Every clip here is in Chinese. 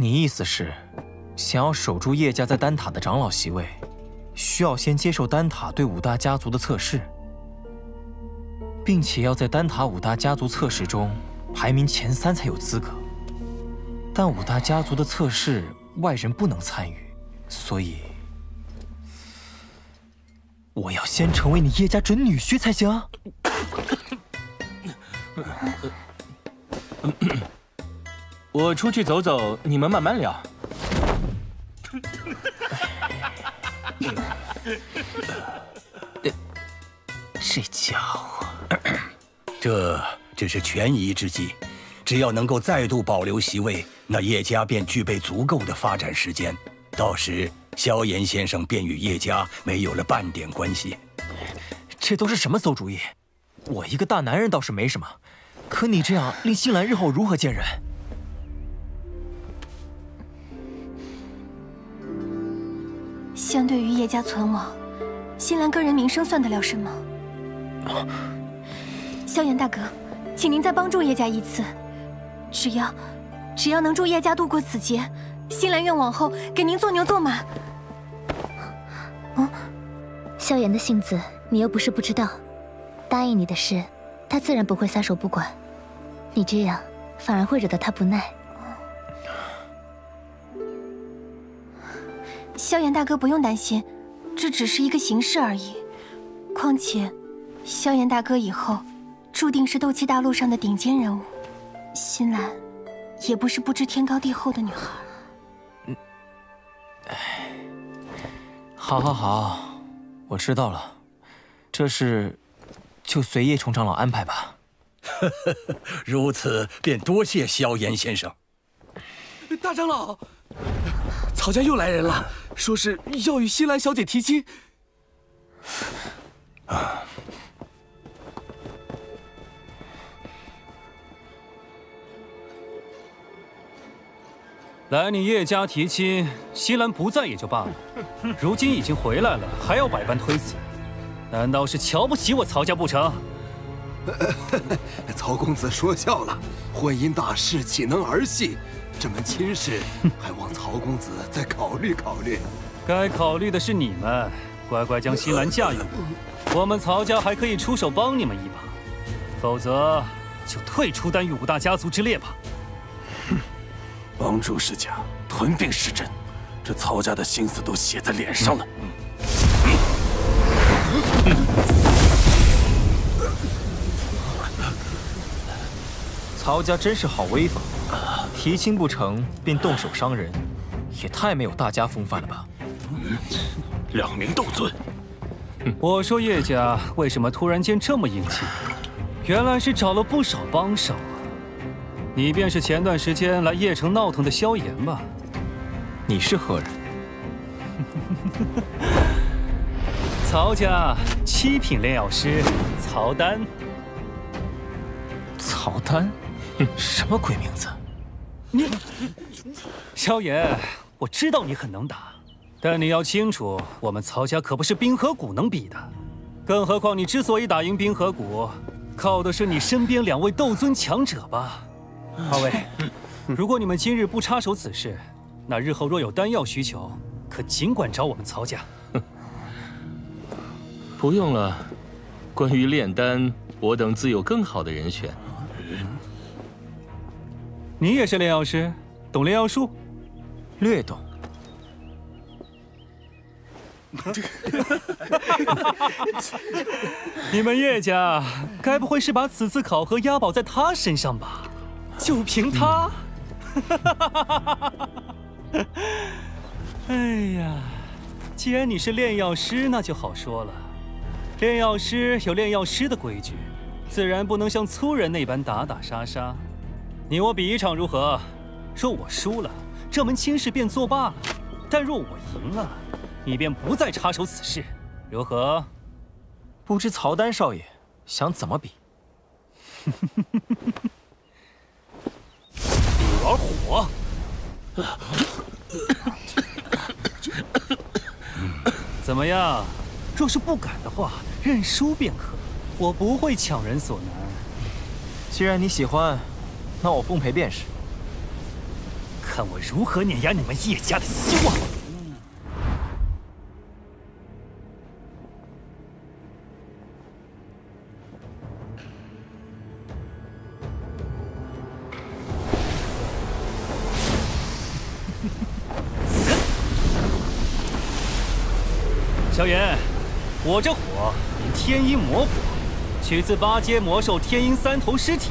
你意思是，想要守住叶家在丹塔的长老席位，需要先接受丹塔对五大家族的测试，并且要在丹塔五大家族测试中排名前三才有资格。但五大家族的测试外人不能参与，所以我要先成为你叶家准女婿才行。我出去走走，你们慢慢聊。这家伙，这只是权宜之计，只要能够再度保留席位，那叶家便具备足够的发展时间。到时，萧炎先生便与叶家没有了半点关系。这都是什么馊主意？我一个大男人倒是没什么，可你这样令新兰日后如何见人？相对于叶家存亡，新兰个人名声算得了什么？萧炎大哥，请您再帮助叶家一次，只要只要能助叶家度过此劫，新兰愿往后给您做牛做马。嗯，萧炎的性子你又不是不知道，答应你的事，他自然不会撒手不管，你这样反而会惹得他不耐。萧炎大哥不用担心，这只是一个形式而已。况且，萧炎大哥以后注定是斗气大陆上的顶尖人物，新兰也不是不知天高地厚的女孩。嗯，哎，好，好，好，我知道了，这事就随叶重长老安排吧。如此便多谢萧炎先生。大长老。曹家又来人了，说是要与新兰小姐提亲。啊！来你叶家提亲，西兰不在也就罢了，如今已经回来了，还要百般推辞，难道是瞧不起我曹家不成？曹公子说笑了，婚姻大事岂能儿戏？这门亲事，还望曹公子再考虑考虑。该考虑的是你们，乖乖将新兰嫁与我，我们曹家还可以出手帮你们一把。否则，就退出丹域五大家族之列吧。哼，帮助是假，吞并是真，这曹家的心思都写在脸上了。曹家真是好威风。提亲不成便动手伤人，也太没有大家风范了吧！两名斗尊，我说叶家为什么突然间这么硬气？原来是找了不少帮手啊！你便是前段时间来叶城闹腾的萧炎吧？你是何人？曹家七品炼药师曹丹。曹丹？什么鬼名字？你，萧炎，我知道你很能打，但你要清楚，我们曹家可不是冰河谷能比的。更何况你之所以打赢冰河谷，靠的是你身边两位斗尊强者吧？二位，如果你们今日不插手此事，那日后若有丹药需求，可尽管找我们曹家。不用了，关于炼丹，我等自有更好的人选。你也是炼药师，懂炼药术？略懂。你们叶家该不会是把此次考核押宝在他身上吧？就凭他？哎呀，既然你是炼药师，那就好说了。炼药师有炼药师的规矩，自然不能像粗人那般打打杀杀。你我比一场如何？若我输了，这门亲事便作罢了；但若我赢了，你便不再插手此事，如何？不知曹丹少爷想怎么比？比玩火！怎么样？若是不敢的话，认输便可。我不会强人所难。既然你喜欢。那我奉陪便是。看我如何碾压你们叶家的希望！小炎，我这火天阴魔火，取自八阶魔兽天阴三头尸体。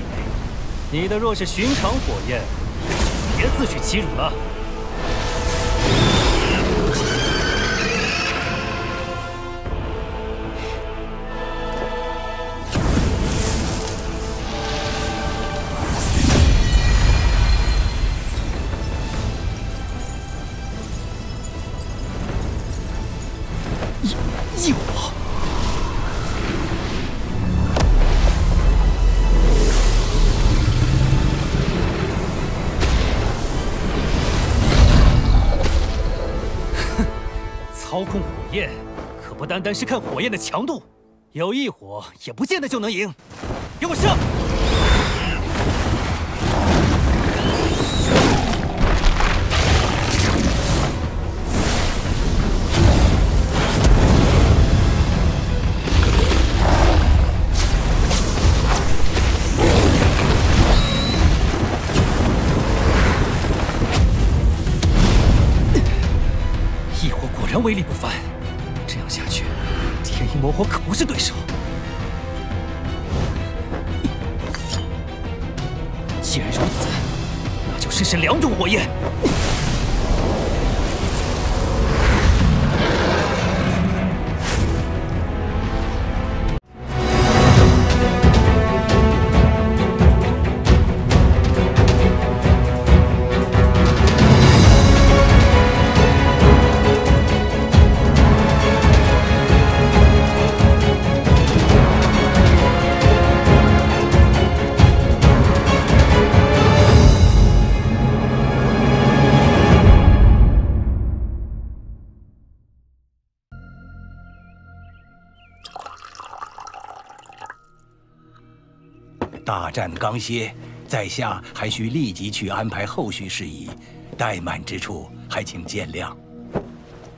你的若是寻常火焰，别自取其辱了。异火，操控火焰，可不单单是看火焰的强度，有异火也不见得就能赢。给我上！然威力不凡，这样下去，天阴魔火可不是对手。既然如此，那就试试两种火焰。大战刚歇，在下还需立即去安排后续事宜，怠慢之处还请见谅。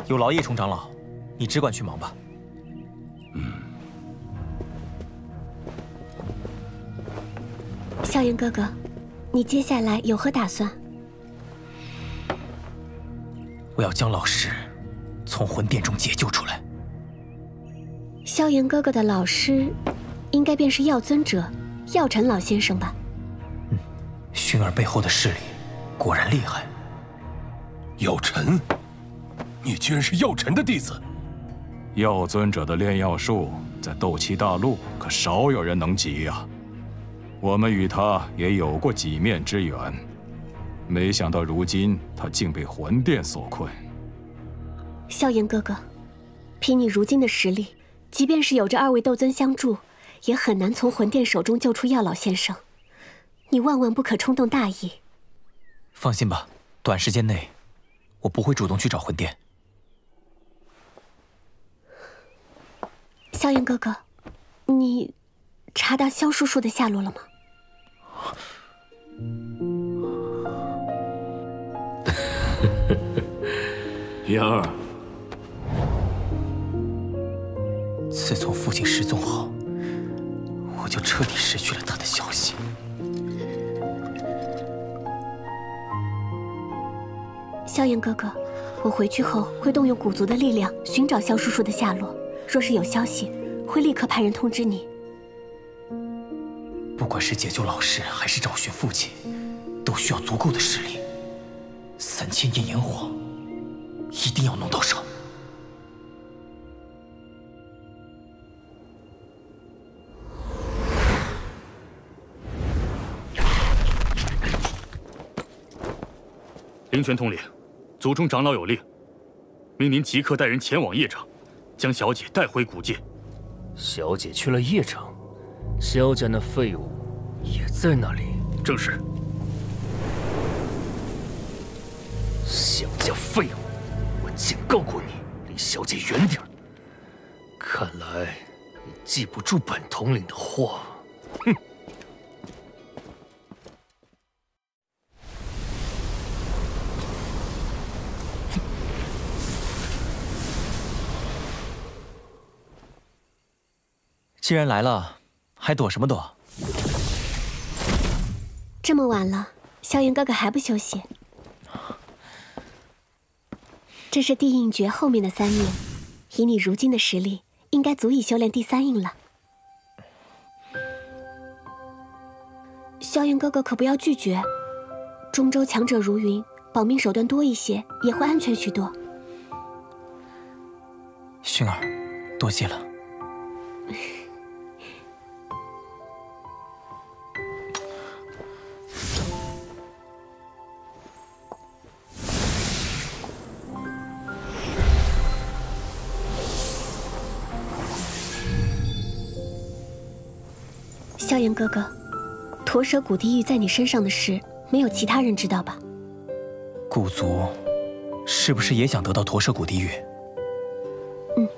有劳叶冲长老，你只管去忙吧。萧炎哥哥，你接下来有何打算？我要将老师从魂殿中解救出来。萧炎哥哥的老师，应该便是药尊者药尘老先生吧？薰儿背后的势力果然厉害。药尘，你居然是药尘的弟子？药尊者的炼药术在斗气大陆可少有人能及呀。我们与他也有过几面之缘，没想到如今他竟被魂殿所困。萧炎哥哥，凭你如今的实力，即便是有着二位斗尊相助，也很难从魂殿手中救出药老先生。你万万不可冲动大意。放心吧，短时间内，我不会主动去找魂殿。萧炎哥哥，你查到萧叔叔的下落了吗？妍儿，自从父亲失踪后，我就彻底失去了他的消息。萧炎哥哥，我回去后会动用古族的力量寻找萧叔叔的下落，若是有消息，会立刻派人通知你。不管是解救老师，还是找寻父亲，都需要足够的实力。三千焰炎火，一定要弄到手。灵泉统领，族中长老有令，命您即刻带人前往邺城，将小姐带回古界。小姐去了邺城，萧家那废物也在那里。正是。萧家废物，我警告过你，离小姐远点儿。看来你记不住本统领的话。既然来了，还躲什么躲？这么晚了，萧炎哥哥还不休息？这是地印诀后面的三印，以你如今的实力，应该足以修炼第三印了。萧炎哥哥可不要拒绝，中州强者如云，保命手段多一些，也会安全许多。薰儿，多谢了。萧炎哥哥，驼蛇谷地狱在你身上的事，没有其他人知道吧？古族是不是也想得到驼蛇谷地狱？嗯，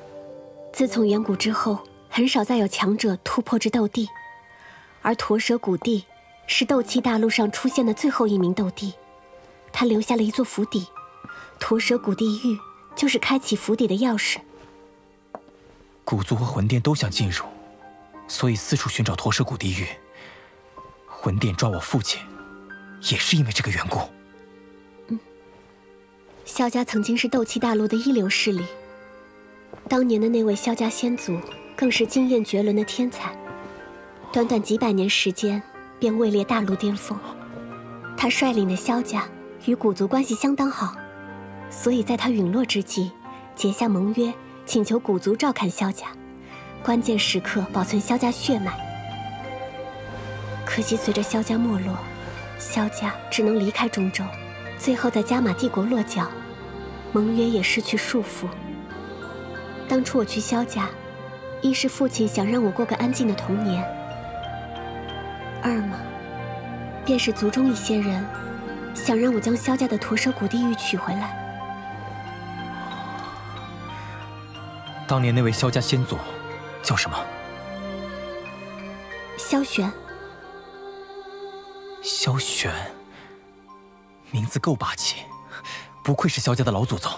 自从远古之后，很少再有强者突破至斗帝，而驼蛇谷地是斗气大陆上出现的最后一名斗帝，他留下了一座府邸，驼蛇谷地狱就是开启府邸的钥匙。古族和魂殿都想进入。所以四处寻找驼蛇谷地狱。魂殿抓我父亲，也是因为这个缘故。嗯，萧家曾经是斗气大陆的一流势力，当年的那位萧家先祖更是惊艳绝伦的天才，短短几百年时间便位列大陆巅峰。他率领的萧家与古族关系相当好，所以在他陨落之际，结下盟约，请求古族照看萧家。关键时刻保存萧家血脉，可惜随着萧家没落，萧家只能离开中州，最后在加玛帝国落脚，盟约也失去束缚。当初我去萧家，一是父亲想让我过个安静的童年，二嘛，便是族中一些人想让我将萧家的驼蛇谷地狱取回来。当年那位萧家先祖。叫什么？萧玄。萧玄，名字够霸气，不愧是萧家的老祖宗。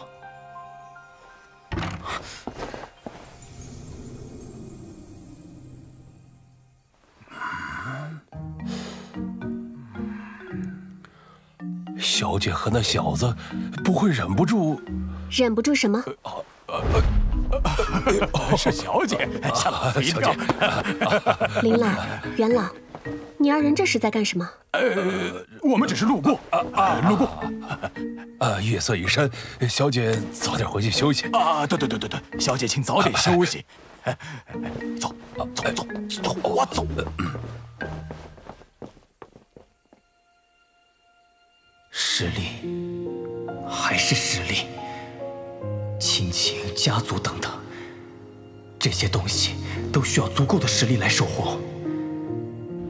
小姐和那小子不会忍不住？忍不住什么？是小姐，吓了我一跳。林老、元老，你二人这是在干什么？呃，我们只是路过，啊，路过。啊，月色已深，小姐早点回去休息。啊，对对对对对，小姐请早点休息。走，走走走，我走。实力，还是实力。亲情、家族等等，这些东西都需要足够的实力来守护。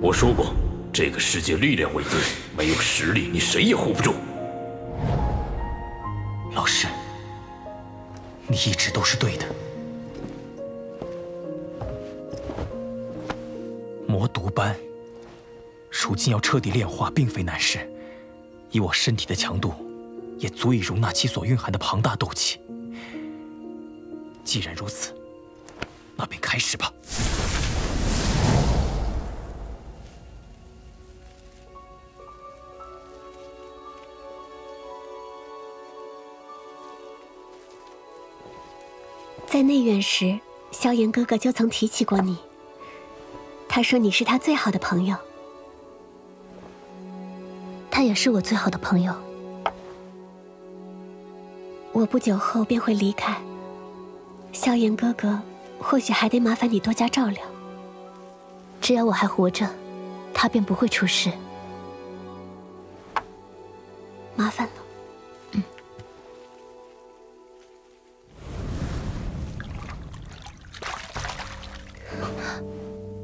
我说过，这个世界力量为尊，没有实力，你谁也护不住。老师，你一直都是对的。魔毒斑，如今要彻底炼化，并非难事。以我身体的强度，也足以容纳其所蕴含的庞大斗气。既然如此，那便开始吧。在内院时，萧炎哥哥就曾提起过你。他说你是他最好的朋友，他也是我最好的朋友。我不久后便会离开。萧炎哥哥，或许还得麻烦你多加照料。只要我还活着，他便不会出事。麻烦了。嗯。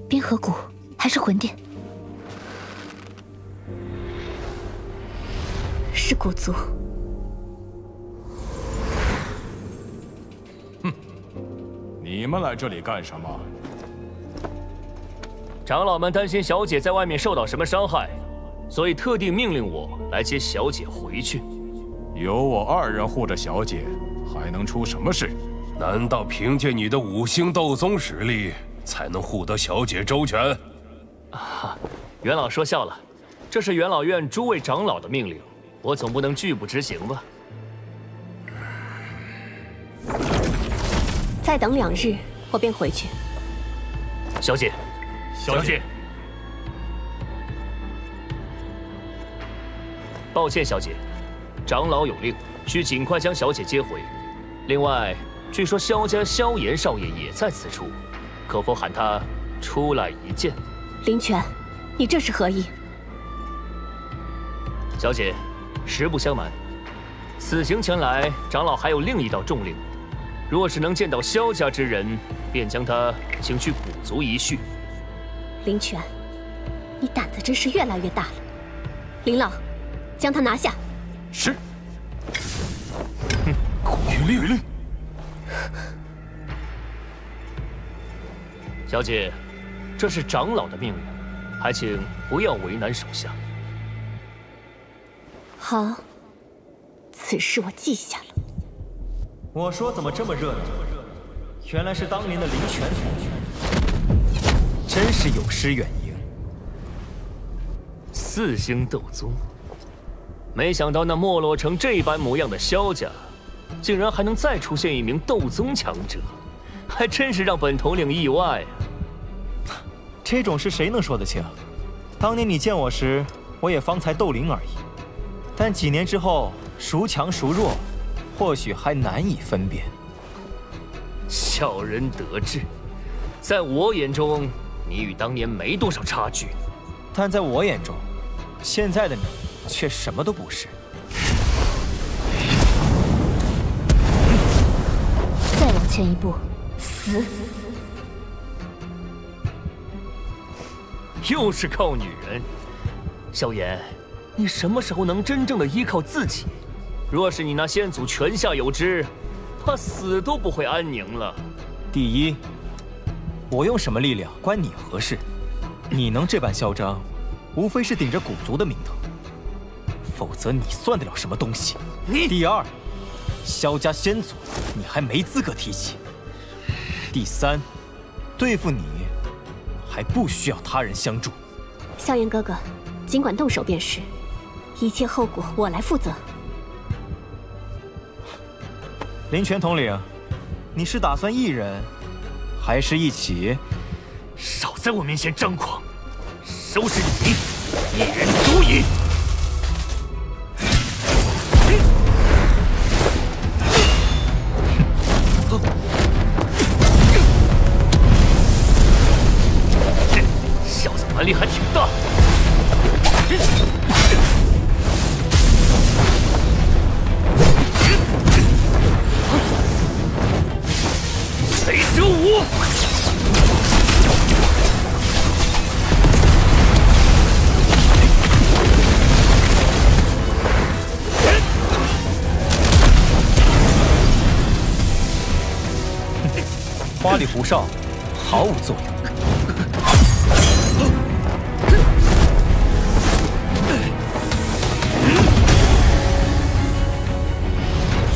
冰河谷还是魂殿？是古族。们来这里干什么？长老们担心小姐在外面受到什么伤害，所以特地命令我来接小姐回去。有我二人护着小姐，还能出什么事？难道凭借你的五星斗宗实力，才能护得小姐周全？啊，元老说笑了，这是元老院诸位长老的命令，我总不能拒不执行吧？再等两日，我便回去。小姐，小姐，抱歉，小姐，长老有令，需尽快将小姐接回。另外，据说萧家萧炎少爷也在此处，可否喊他出来一见？林泉，你这是何意？小姐，实不相瞒，此行前来，长老还有另一道重令。若是能见到萧家之人，便将他请去补足一叙。林泉，你胆子真是越来越大了。林老，将他拿下。是。哼，有令有令。小姐，这是长老的命令，还请不要为难手下。好，此事我记下了。我说怎么这么热闹？原来是当年的林泉同学，真是有失远迎。四星斗宗，没想到那没落成这般模样的萧家，竟然还能再出现一名斗宗强者，还真是让本统领意外啊！这种事谁能说得清？当年你见我时，我也方才斗灵而已，但几年之后，孰强孰弱？或许还难以分辨。小人得志，在我眼中，你与当年没多少差距；但在我眼中，现在的你却什么都不是。再往前一步，死！又是靠女人，萧炎，你什么时候能真正的依靠自己？若是你那先祖泉下有知，怕死都不会安宁了。第一，我用什么力量关你何事？你能这般嚣张，无非是顶着古族的名头，否则你算得了什么东西？你第二，萧家先祖，你还没资格提起。第三，对付你，还不需要他人相助。萧炎哥哥，尽管动手便是，一切后果我来负责。林泉统领，你是打算一人，还是一起？少在我面前张狂！收拾你，一人足矣。里胡哨，毫无作用。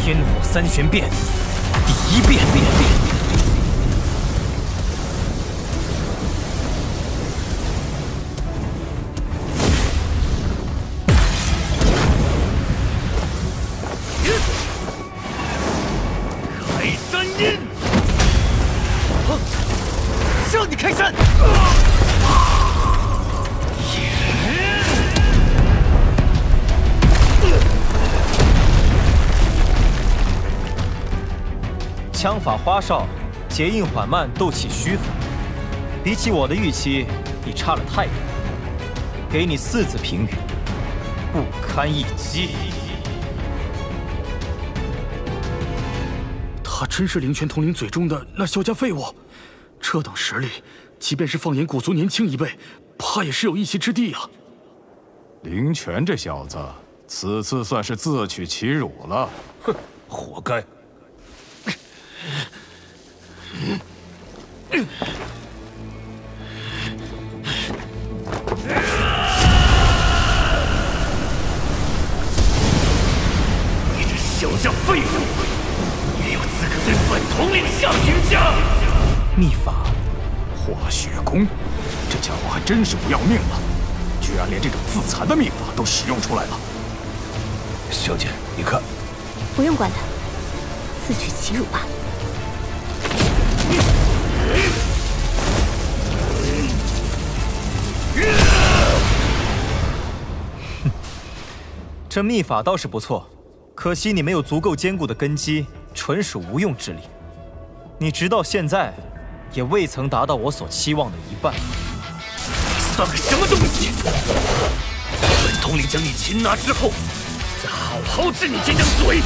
天火三玄变，第一变。枪法花哨，结印缓慢，斗气虚浮。比起我的预期，你差了太多。给你四字评语：不堪一击。他真是灵泉统领嘴中的那萧家废物？这等实力，即便是放眼古族年轻一辈，怕也是有一席之地啊！灵泉这小子，此次算是自取其辱了。哼，活该！你大血功，这家伙还真是不要命了，居然连这种自残的秘法都使用出来了。小姐，你看，不用管他，自取其辱罢了。这秘法倒是不错，可惜你没有足够坚固的根基，纯属无用之力。你直到现在，也未曾达到我所期望的一半。你算个什么东西？本统领将你擒拿之后，再好好治你这张嘴。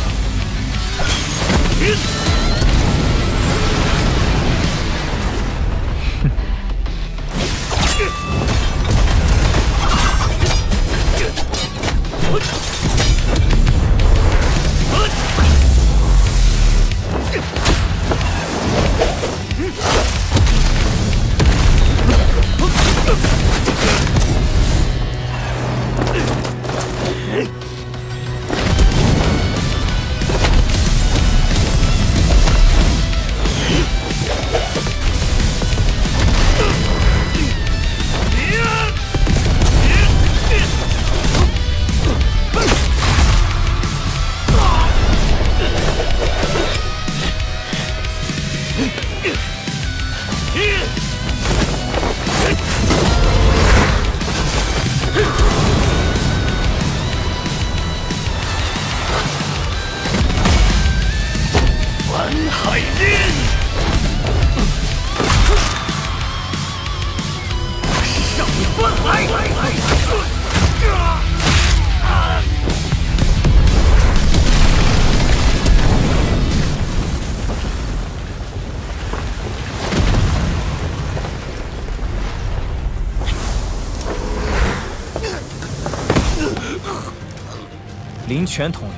林泉统领，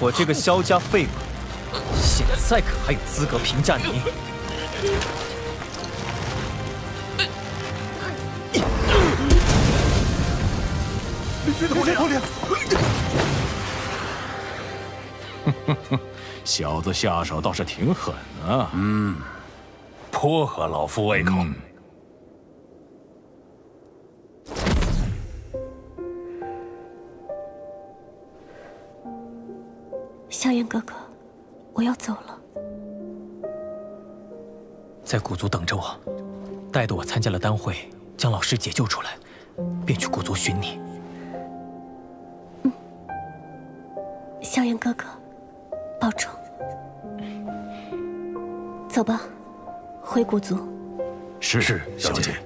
我这个萧家废物，现在可还有资格评价你？林泉统领，小子下手倒是挺狠啊！嗯，颇合老夫胃口。萧炎哥哥，我要走了。在古族等着我，待得我参加了丹会，将老师解救出来，便去古族寻你。萧炎哥哥，保重。走吧，回古族。是是，小姐。